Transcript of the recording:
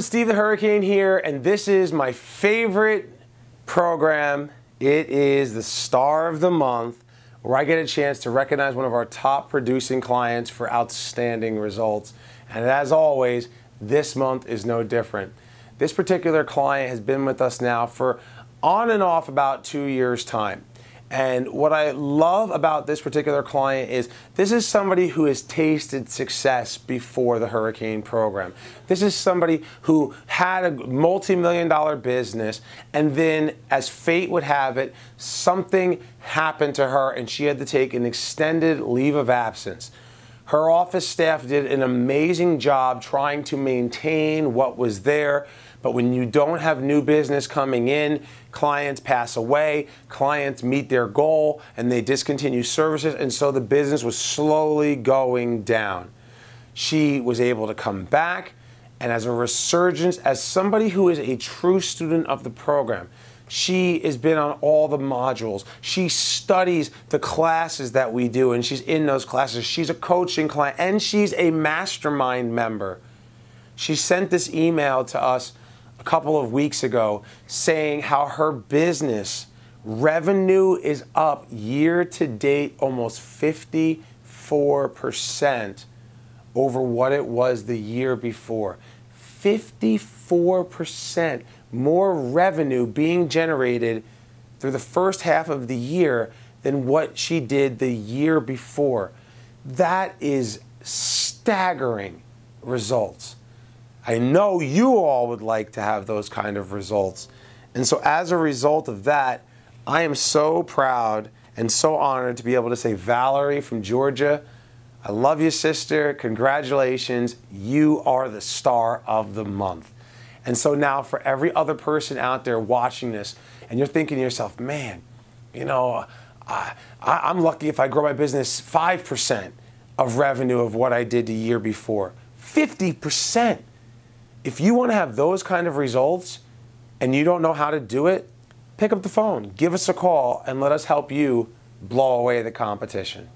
Steve the Hurricane here, and this is my favorite program. It is the Star of the Month, where I get a chance to recognize one of our top producing clients for outstanding results. And as always, this month is no different. This particular client has been with us now for on and off about two years' time. And what I love about this particular client is this is somebody who has tasted success before the hurricane program. This is somebody who had a multi million dollar business, and then, as fate would have it, something happened to her, and she had to take an extended leave of absence. Her office staff did an amazing job trying to maintain what was there. But when you don't have new business coming in, clients pass away, clients meet their goal, and they discontinue services. And so the business was slowly going down. She was able to come back, and as a resurgence, as somebody who is a true student of the program, she has been on all the modules. She studies the classes that we do, and she's in those classes. She's a coaching client, and she's a mastermind member. She sent this email to us a couple of weeks ago saying how her business revenue is up year to date almost 54% over what it was the year before. 54% more revenue being generated through the first half of the year than what she did the year before. That is staggering results. I know you all would like to have those kind of results. And so, as a result of that, I am so proud and so honored to be able to say, Valerie from Georgia, I love you, sister. Congratulations. You are the star of the month. And so now, for every other person out there watching this, and you're thinking to yourself, man, you know, I, am lucky if I grow my business 5% of revenue of what I did the year before. 50%. If you want to have those kind of results and you don't know how to do it, pick up the phone, give us a call, and let us help you blow away the competition.